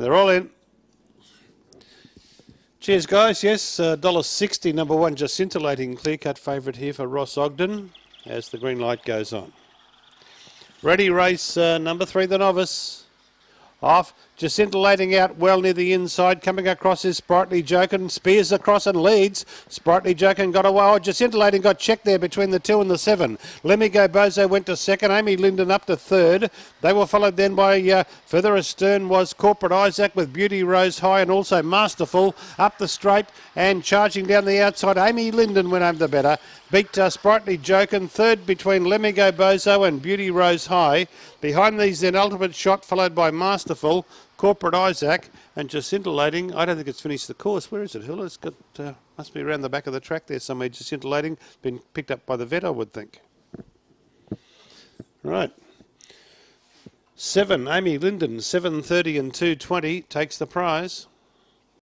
They're all in. Cheers, guys. Yes, uh, $1.60, number one, just scintillating clear cut favourite here for Ross Ogden as the green light goes on. Ready, race uh, number three, the novice. Off, just scintillating out well near the inside. Coming across is Sprightly Jokin. Spears across and leads. Sprightly Jokin got away. Oh, scintillating got checked there between the two and the seven. Let me go. Bozo went to second. Amy Linden up to third. They were followed then by uh, further astern was Corporate Isaac with Beauty Rose High and also Masterful up the straight and charging down the outside. Amy Linden went home the better. Beat uh, Sprightly Jokin. Third between Lemigo Bozo and Beauty Rose High. Behind these then Ultimate Shot followed by Masterful. Corporate Isaac and just scintillating. I don't think it's finished the course. Where is it, Hill? It's got, uh, must be around the back of the track there somewhere, just scintillating. Been picked up by the vet, I would think. Right. Seven, Amy Linden, 7.30 and 2.20 takes the prize.